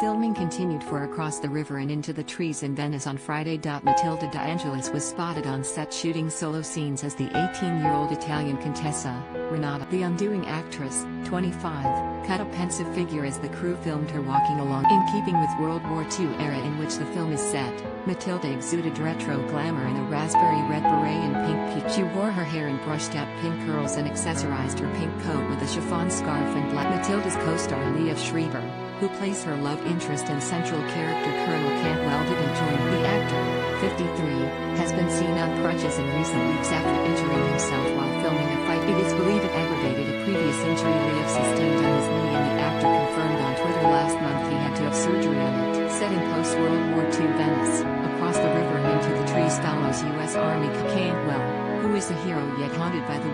Filming continued for Across the River and Into the Trees in Venice on Friday. Matilda De Angelis was spotted on set shooting solo scenes as the 18 year old Italian Contessa, Renata. The undoing actress, 25, cut a pensive figure as the crew filmed her walking along. In keeping with World War II era in which the film is set, Matilda exuded retro glamour in a raspberry red beret and pink peach. She wore her hair in brushed out pin curls and accessorized her pink coat with a chiffon scarf and black. Matilda's co-star Liev Schreiber, who plays her love interest and central character Colonel Cantwell didn't join the actor, 53, has been seen on crutches in recent weeks after injuring himself while filming a fight. It is believed it aggravated a previous injury he Liev sustained on his knee and the actor confirmed on Twitter last month he had to have surgery on it. Set in post-World War II Venice, across the river and into the trees follows U.S. Army Cantwell, who is a hero yet haunted by the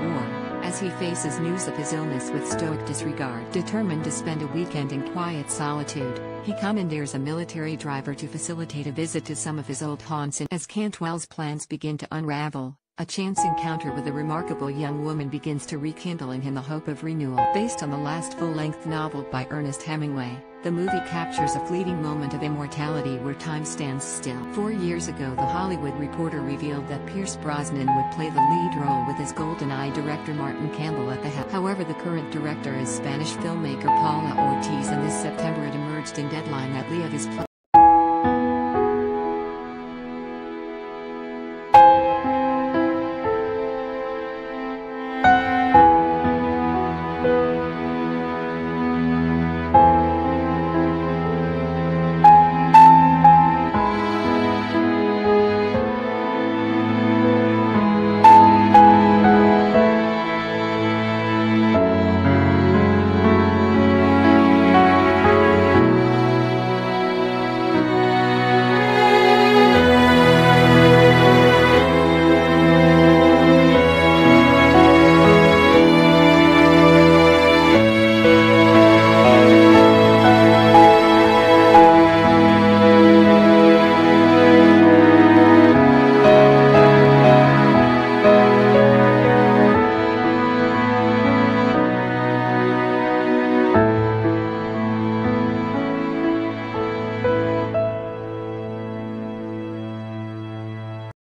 as he faces news of his illness with stoic disregard. Determined to spend a weekend in quiet solitude, he commandeers a military driver to facilitate a visit to some of his old haunts and as Cantwell's plans begin to unravel, a chance encounter with a remarkable young woman begins to rekindle in him the hope of renewal. Based on the last full-length novel by Ernest Hemingway, the movie captures a fleeting moment of immortality where time stands still. Four years ago The Hollywood Reporter revealed that Pierce Brosnan would play the lead role with his GoldenEye director Martin Campbell at the helm. However the current director is Spanish filmmaker Paula Ortiz and this September it emerged in Deadline that Liev is